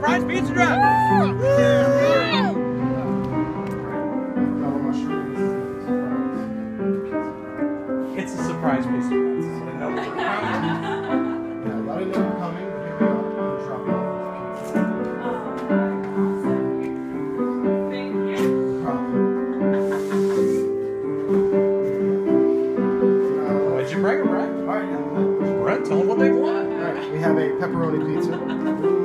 surprise pizza drop. It's a surprise pizza drop. So they know we're coming. What'd you bring, Brett? Brett, tell them what they want. All right, We have a pepperoni pizza.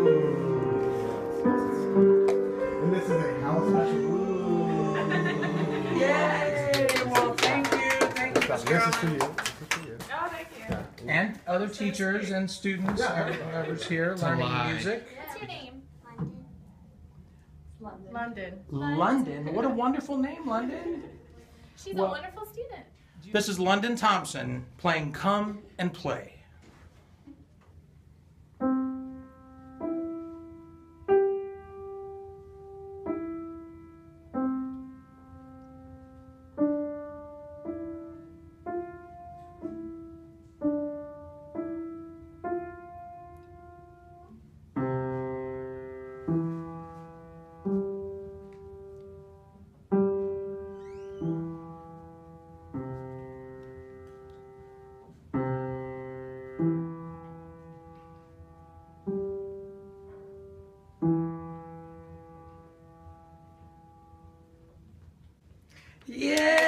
This is for you. This is for you. Oh, thank you. Oh, and other teachers and students, Yeah. whoever's here learning lie. music. What's your name? London. London. London. What a wonderful name, London. She's Well- a wonderful student. This is London Thompson playing Come and Play. Yeah.